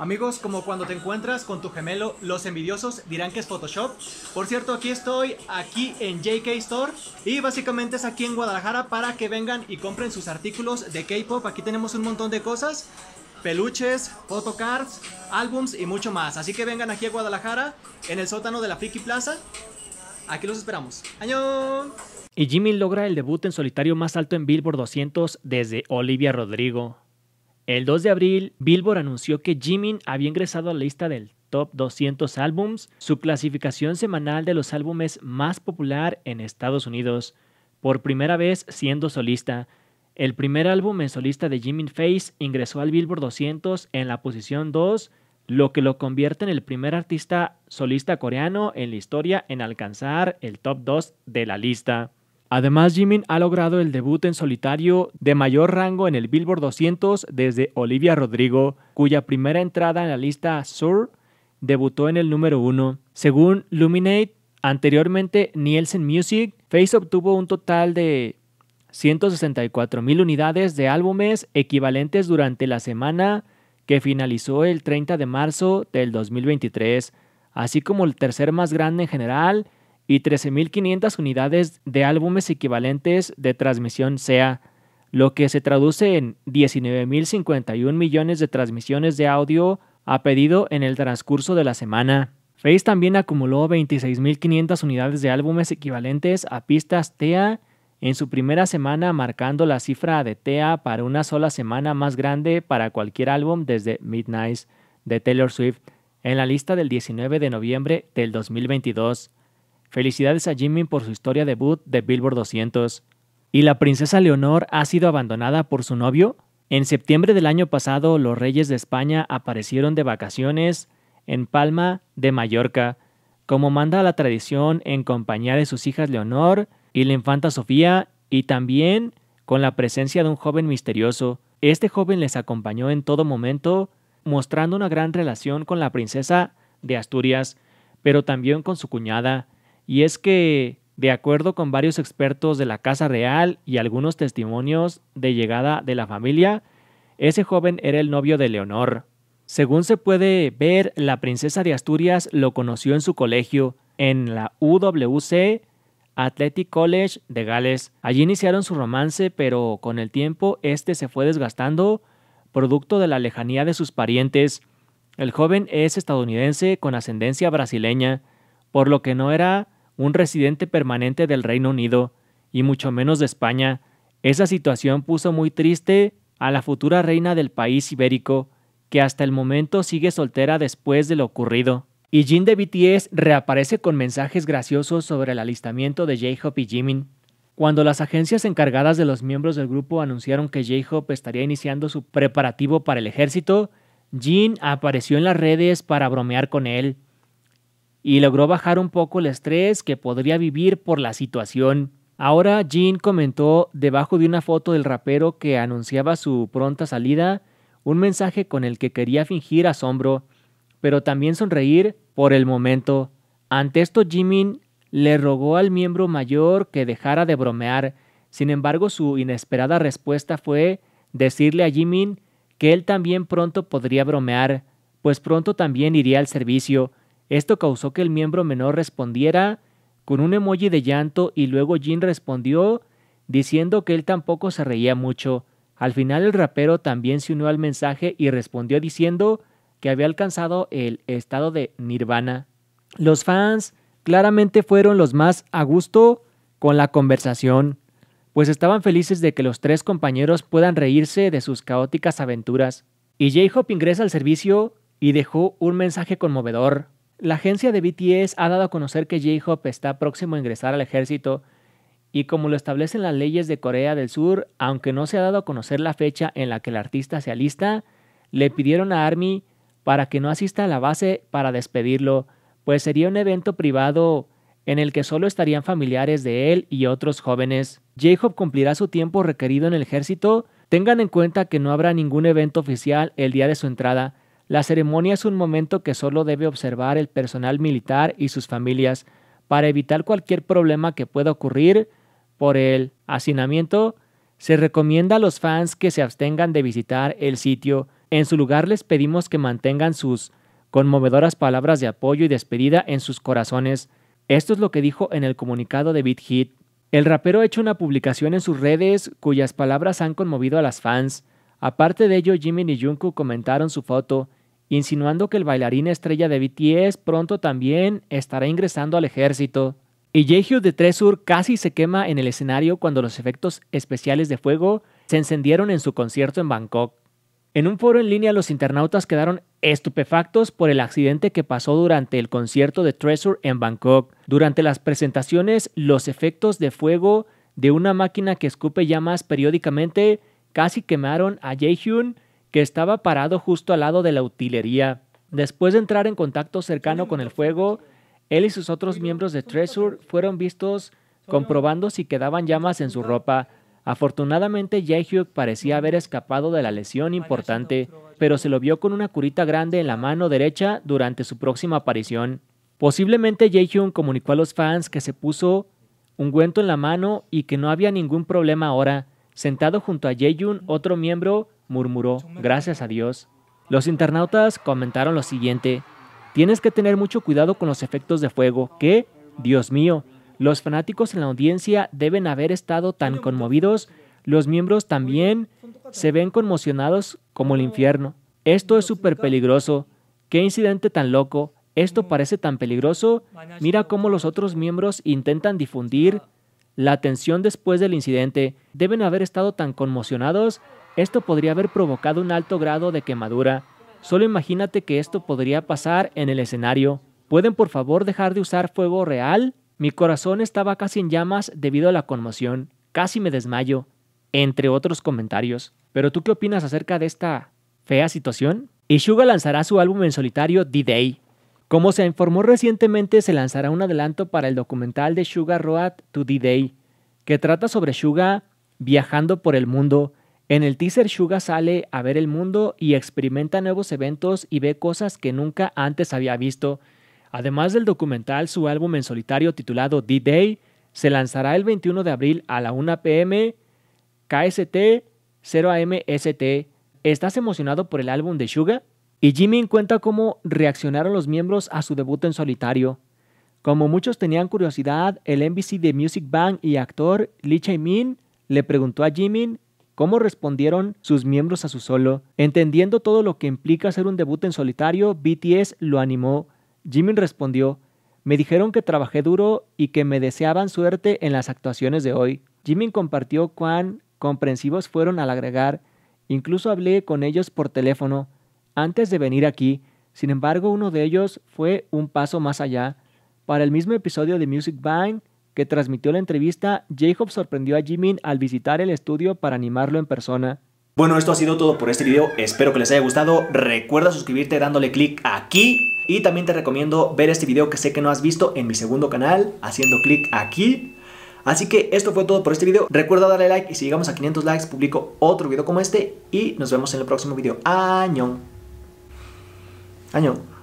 Amigos, como cuando te encuentras con tu gemelo, los envidiosos dirán que es Photoshop. Por cierto, aquí estoy, aquí en JK Store. Y básicamente es aquí en Guadalajara para que vengan y compren sus artículos de K-Pop. Aquí tenemos un montón de cosas. Peluches, photocards, álbums y mucho más. Así que vengan aquí a Guadalajara, en el sótano de la Friki Plaza. Aquí los esperamos. ¡Año! Y Jimmy logra el debut en solitario más alto en Billboard 200 desde Olivia Rodrigo. El 2 de abril, Billboard anunció que Jimin había ingresado a la lista del Top 200 Albums, su clasificación semanal de los álbumes más popular en Estados Unidos, por primera vez siendo solista. El primer álbum en solista de Jimin Face ingresó al Billboard 200 en la posición 2, lo que lo convierte en el primer artista solista coreano en la historia en alcanzar el top 2 de la lista. Además, Jimin ha logrado el debut en solitario de mayor rango en el Billboard 200 desde Olivia Rodrigo, cuya primera entrada en la lista Sur debutó en el número 1. Según Luminate, anteriormente Nielsen Music, Face obtuvo un total de 164 mil unidades de álbumes equivalentes durante la semana que finalizó el 30 de marzo del 2023, así como el tercer más grande en general y 13.500 unidades de álbumes equivalentes de transmisión SEA, lo que se traduce en 19.051 millones de transmisiones de audio a pedido en el transcurso de la semana. Face también acumuló 26.500 unidades de álbumes equivalentes a pistas TEA en su primera semana, marcando la cifra de TEA para una sola semana más grande para cualquier álbum desde Midnight de Taylor Swift en la lista del 19 de noviembre del 2022. Felicidades a Jimmy por su historia debut de Billboard 200. ¿Y la princesa Leonor ha sido abandonada por su novio? En septiembre del año pasado, los reyes de España aparecieron de vacaciones en Palma de Mallorca, como manda la tradición en compañía de sus hijas Leonor y la infanta Sofía, y también con la presencia de un joven misterioso. Este joven les acompañó en todo momento, mostrando una gran relación con la princesa de Asturias, pero también con su cuñada, y es que, de acuerdo con varios expertos de la Casa Real y algunos testimonios de llegada de la familia, ese joven era el novio de Leonor. Según se puede ver, la princesa de Asturias lo conoció en su colegio, en la UWC Athletic College de Gales. Allí iniciaron su romance, pero con el tiempo este se fue desgastando, producto de la lejanía de sus parientes. El joven es estadounidense con ascendencia brasileña, por lo que no era un residente permanente del Reino Unido, y mucho menos de España. Esa situación puso muy triste a la futura reina del país ibérico, que hasta el momento sigue soltera después de lo ocurrido. Y Jin de BTS reaparece con mensajes graciosos sobre el alistamiento de J-Hope y Jimin. Cuando las agencias encargadas de los miembros del grupo anunciaron que J-Hope estaría iniciando su preparativo para el ejército, Jin apareció en las redes para bromear con él y logró bajar un poco el estrés que podría vivir por la situación. Ahora Jin comentó debajo de una foto del rapero que anunciaba su pronta salida un mensaje con el que quería fingir asombro, pero también sonreír por el momento. Ante esto Jimin le rogó al miembro mayor que dejara de bromear, sin embargo su inesperada respuesta fue decirle a Jimin que él también pronto podría bromear, pues pronto también iría al servicio, esto causó que el miembro menor respondiera con un emoji de llanto y luego Jin respondió diciendo que él tampoco se reía mucho. Al final el rapero también se unió al mensaje y respondió diciendo que había alcanzado el estado de nirvana. Los fans claramente fueron los más a gusto con la conversación, pues estaban felices de que los tres compañeros puedan reírse de sus caóticas aventuras. Y J-Hope ingresa al servicio y dejó un mensaje conmovedor. La agencia de BTS ha dado a conocer que J-Hope está próximo a ingresar al ejército y como lo establecen las leyes de Corea del Sur, aunque no se ha dado a conocer la fecha en la que el artista se alista, le pidieron a ARMY para que no asista a la base para despedirlo, pues sería un evento privado en el que solo estarían familiares de él y otros jóvenes. J-Hope cumplirá su tiempo requerido en el ejército. Tengan en cuenta que no habrá ningún evento oficial el día de su entrada, la ceremonia es un momento que solo debe observar el personal militar y sus familias para evitar cualquier problema que pueda ocurrir por el hacinamiento. Se recomienda a los fans que se abstengan de visitar el sitio En su lugar les pedimos que mantengan sus conmovedoras palabras de apoyo y despedida en sus corazones. Esto es lo que dijo en el comunicado de Beat. El rapero ha hecho una publicación en sus redes cuyas palabras han conmovido a las fans. Aparte de ello, Jimin y Jungkook comentaron su foto, insinuando que el bailarín estrella de BTS pronto también estará ingresando al ejército. Y Jaehyun de Tresur casi se quema en el escenario cuando los efectos especiales de fuego se encendieron en su concierto en Bangkok. En un foro en línea los internautas quedaron estupefactos por el accidente que pasó durante el concierto de Treasure en Bangkok. Durante las presentaciones, los efectos de fuego de una máquina que escupe llamas periódicamente casi quemaron a Jaehyun, que estaba parado justo al lado de la utilería. Después de entrar en contacto cercano con el fuego, él y sus otros miembros de Treasure fueron vistos comprobando si quedaban llamas en su ropa. Afortunadamente, Jaehyuk parecía haber escapado de la lesión importante, pero se lo vio con una curita grande en la mano derecha durante su próxima aparición. Posiblemente Jaehyun comunicó a los fans que se puso ungüento en la mano y que no había ningún problema ahora. Sentado junto a Jaehyun, otro miembro murmuró, gracias a Dios. Los internautas comentaron lo siguiente, tienes que tener mucho cuidado con los efectos de fuego, que, Dios mío, los fanáticos en la audiencia deben haber estado tan conmovidos, los miembros también se ven conmocionados como el infierno. Esto es súper peligroso. Qué incidente tan loco. Esto parece tan peligroso. Mira cómo los otros miembros intentan difundir la atención después del incidente. Deben haber estado tan conmocionados. Esto podría haber provocado un alto grado de quemadura. Solo imagínate que esto podría pasar en el escenario. ¿Pueden por favor dejar de usar fuego real? Mi corazón estaba casi en llamas debido a la conmoción, casi me desmayo, entre otros comentarios. Pero tú qué opinas acerca de esta fea situación? Ishuga lanzará su álbum en solitario D-Day. Como se informó recientemente, se lanzará un adelanto para el documental de Suga Road to D-Day, que trata sobre Suga viajando por el mundo. En el teaser Suga sale a ver el mundo y experimenta nuevos eventos y ve cosas que nunca antes había visto. Además del documental, su álbum en solitario titulado D-Day se lanzará el 21 de abril a la 1 pm KST 0 AM ST. ¿Estás emocionado por el álbum de Suga? Y Jimmy cuenta cómo reaccionaron los miembros a su debut en solitario. Como muchos tenían curiosidad, el NBC de Music Bank y actor Lee Chae-min le preguntó a Jimin cómo respondieron sus miembros a su solo. Entendiendo todo lo que implica hacer un debut en solitario, BTS lo animó Jimin respondió, me dijeron que trabajé duro y que me deseaban suerte en las actuaciones de hoy. Jimin compartió cuán comprensivos fueron al agregar, incluso hablé con ellos por teléfono antes de venir aquí, sin embargo uno de ellos fue un paso más allá. Para el mismo episodio de Music Bank que transmitió la entrevista, Jacob sorprendió a Jimin al visitar el estudio para animarlo en persona. Bueno, esto ha sido todo por este video, espero que les haya gustado, recuerda suscribirte dándole clic aquí y también te recomiendo ver este video que sé que no has visto en mi segundo canal, haciendo clic aquí. Así que esto fue todo por este video, recuerda darle like y si llegamos a 500 likes publico otro video como este y nos vemos en el próximo video. Añón. Añón.